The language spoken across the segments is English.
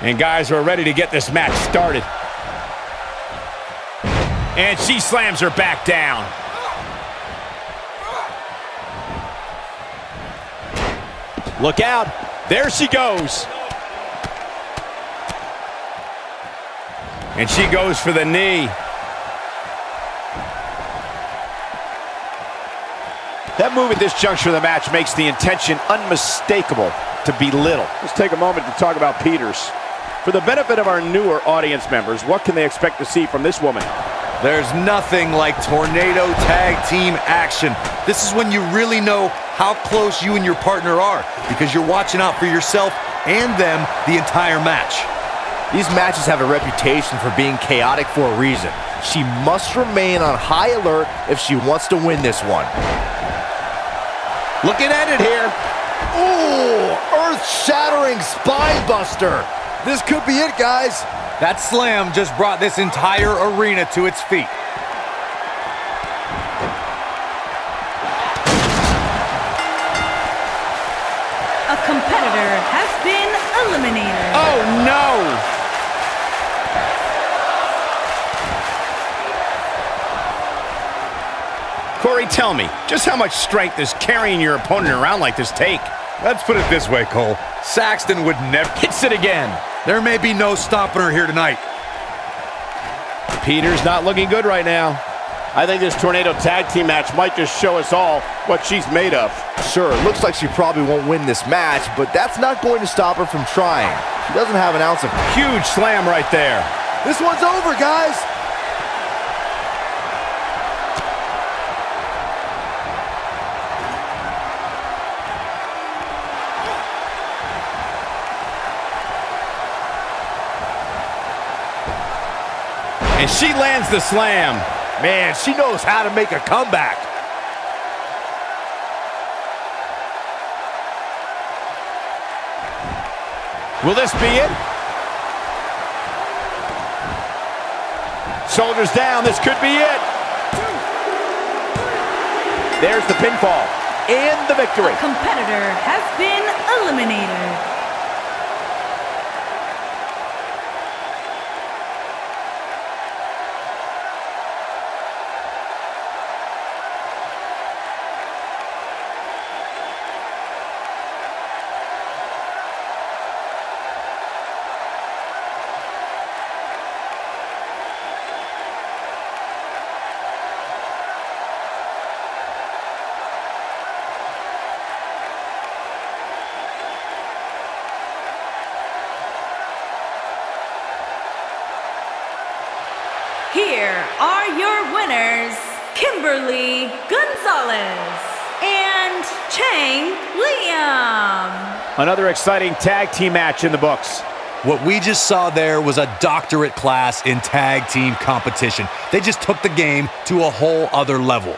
And guys we're ready to get this match started. And she slams her back down. Look out. There she goes. And she goes for the knee. That move at this juncture of the match makes the intention unmistakable to belittle. Let's take a moment to talk about Peters. For the benefit of our newer audience members, what can they expect to see from this woman? There's nothing like tornado tag team action. This is when you really know how close you and your partner are because you're watching out for yourself and them the entire match. These matches have a reputation for being chaotic for a reason. She must remain on high alert if she wants to win this one. Looking at it here. Ooh, earth-shattering spine buster. This could be it, guys. That slam just brought this entire arena to its feet. A competitor has been eliminated. Oh, no! Corey, tell me, just how much strength does carrying your opponent around like this take? Let's put it this way, Cole. Saxton would never... Hits it again. There may be no stopping her here tonight. Peter's not looking good right now. I think this tornado tag team match might just show us all what she's made of. Sure, it looks like she probably won't win this match, but that's not going to stop her from trying. She doesn't have an ounce of... Huge slam right there. This one's over, guys! And she lands the slam. Man, she knows how to make a comeback. Will this be it? Shoulders down, this could be it. There's the pinfall and the victory. A competitor has been eliminated. Here are your winners, Kimberly Gonzalez and Chang Liam. Another exciting tag team match in the books. What we just saw there was a doctorate class in tag team competition. They just took the game to a whole other level.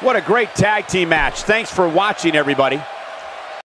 What a great tag team match. Thanks for watching, everybody.